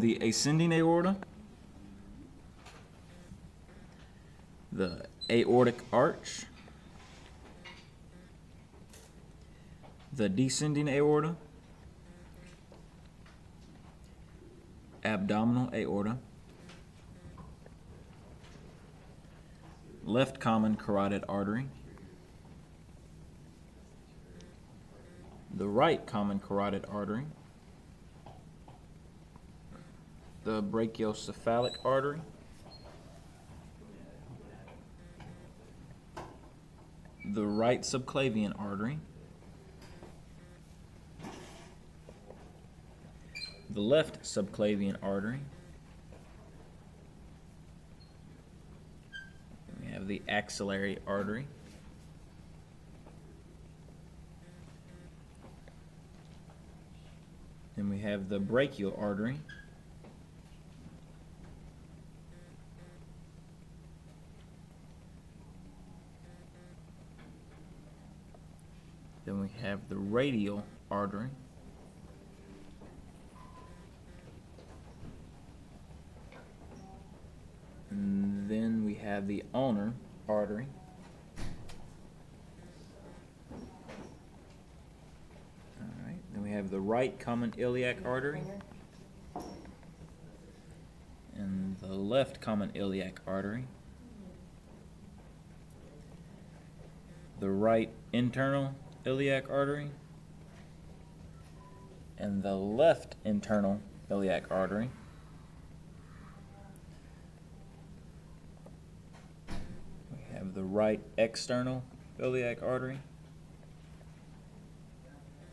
have the ascending aorta, the aortic arch, the descending aorta, abdominal aorta, left common carotid artery, the right common carotid artery, the brachiocephalic artery, the right subclavian artery, the left subclavian artery, we have the axillary artery, then we have the brachial artery, Then we have the radial artery. And then we have the ulnar artery. All right. Then we have the right common iliac artery. And the left common iliac artery. The right internal iliac artery and the left internal iliac artery. We have the right external iliac artery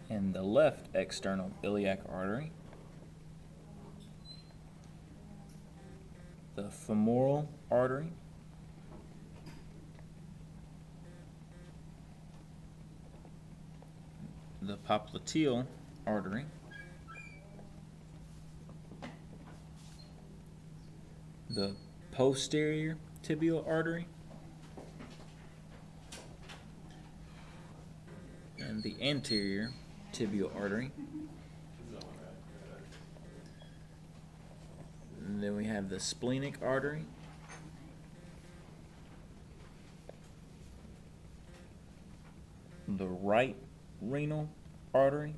and the left external iliac artery. The femoral artery. The popliteal artery. The posterior tibial artery. And the anterior tibial artery. And then we have the splenic artery. The right renal artery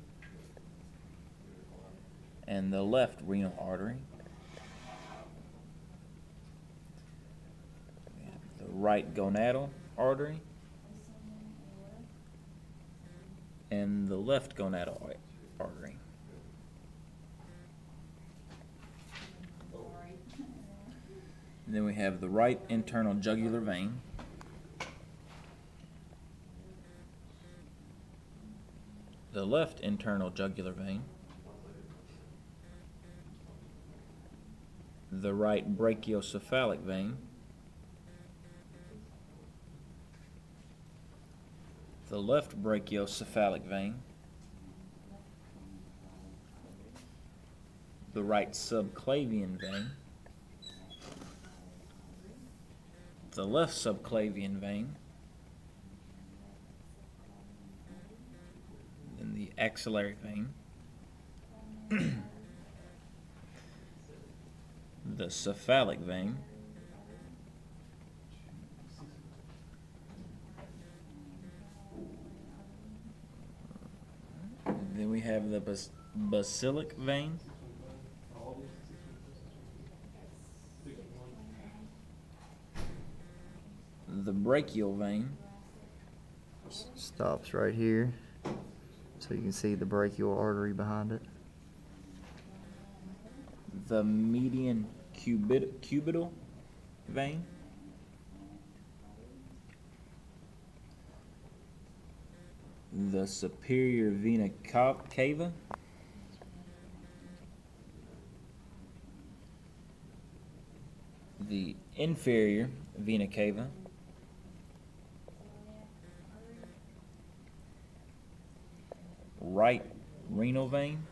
and the left renal artery. The right gonadal artery and the left gonadal artery. And then we have the right internal jugular vein. The left internal jugular vein, the right brachiocephalic vein, the left brachiocephalic vein, the right subclavian vein, the left subclavian vein, axillary vein, the cephalic vein, then we have the bas basilic vein. The brachial vein. Stops right here. So you can see the brachial artery behind it. The median cubit cubital vein. The superior vena cava. The inferior vena cava. Right renal vein.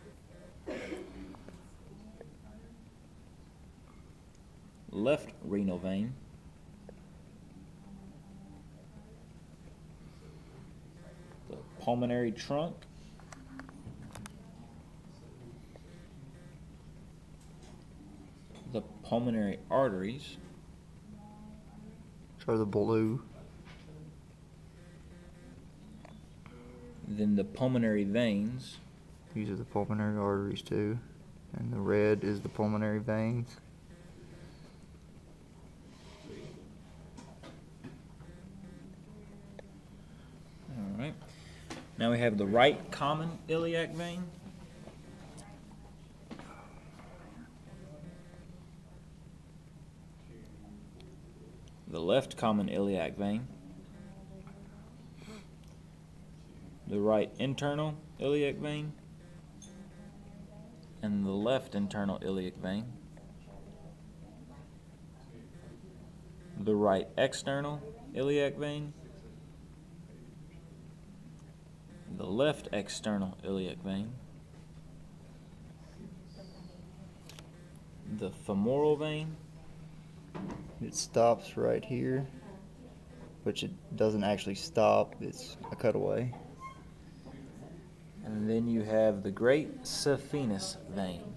Left renal vein. The pulmonary trunk. the pulmonary arteries, Which are the blue. Then the pulmonary veins, These are the pulmonary arteries too. And the red is the pulmonary veins. All right. Now we have the right common iliac vein. The left common iliac vein. The right internal iliac vein. And the left internal iliac vein. The right external iliac vein. the left external iliac vein, the femoral vein, It stops right here. Which it doesn't actually stop, it's a cutaway. And then you have the great saphenous vein.